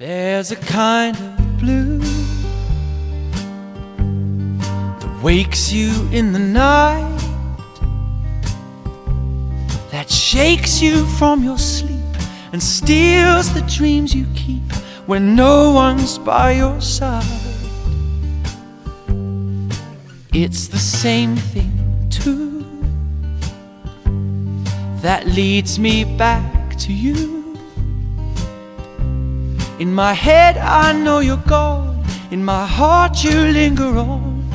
There's a kind of blue that wakes you in the night, that shakes you from your sleep and steals the dreams you keep when no one's by your side. It's the same thing, too, that leads me back to you. In my head, I know you're gone. In my heart, you linger on,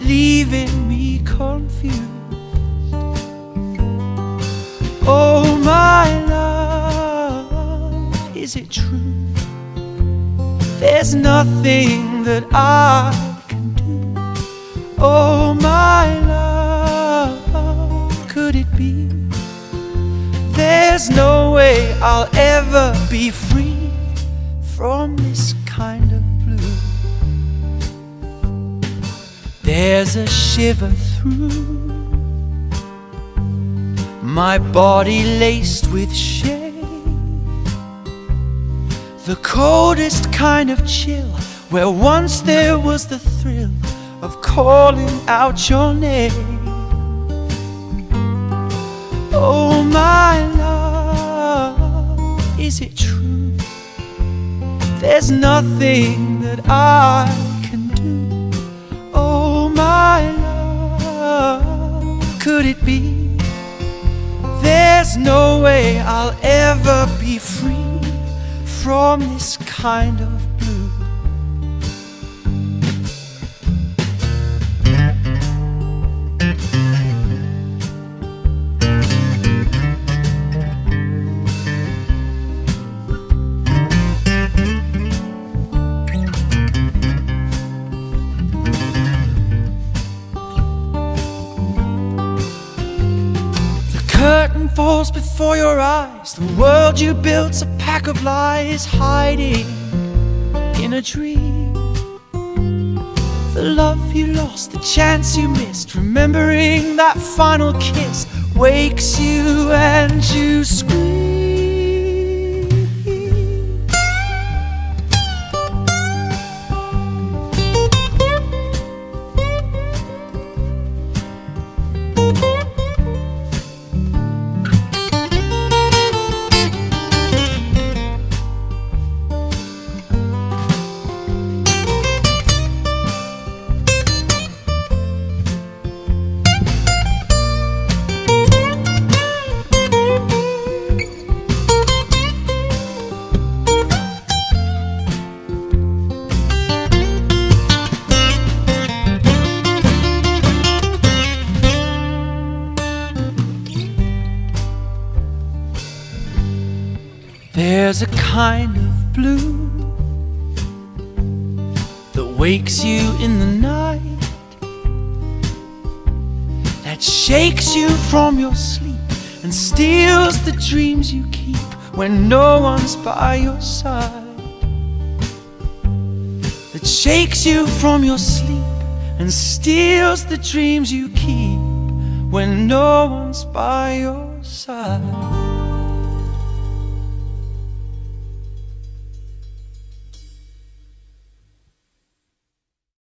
leaving me confused. Oh, my love, is it true? There's nothing that I can do. Oh, my love, could it be? There's no way I'll ever be free from this kind of blue. There's a shiver through my body laced with shade. The coldest kind of chill, where once there was the thrill of calling out your name. Oh, my There's nothing that I can do. Oh, my love, could it be? There's no way I'll ever be free from this kind of curtain falls before your eyes. The world you built's a pack of lies hiding in a dream. The love you lost, the chance you missed, remembering that final kiss wakes you and you scream. There's a kind of blue that wakes you in the night, that shakes you from your sleep and steals the dreams you keep when no one's by your side. That shakes you from your sleep and steals the dreams you keep when no one's by your side.